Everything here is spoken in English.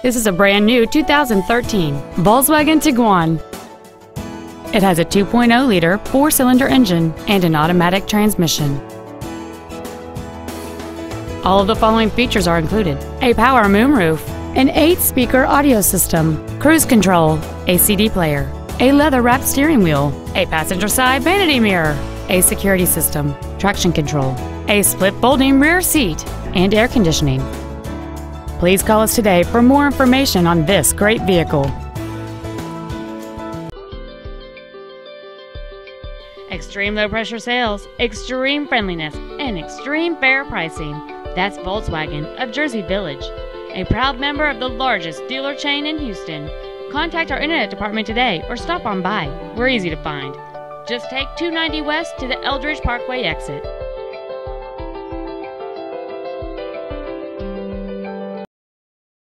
This is a brand new 2013 Volkswagen Tiguan. It has a 2.0-liter four-cylinder engine and an automatic transmission. All of the following features are included. A power moonroof, an 8-speaker audio system, cruise control, a CD player, a leather-wrapped steering wheel, a passenger side vanity mirror, a security system, traction control, a split folding rear seat, and air conditioning. Please call us today for more information on this great vehicle. Extreme low pressure sales, extreme friendliness, and extreme fair pricing. That's Volkswagen of Jersey Village, a proud member of the largest dealer chain in Houston. Contact our internet department today or stop on by. We're easy to find. Just take 290 West to the Eldridge Parkway exit.